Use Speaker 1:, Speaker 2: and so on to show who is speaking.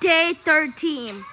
Speaker 1: Day 13.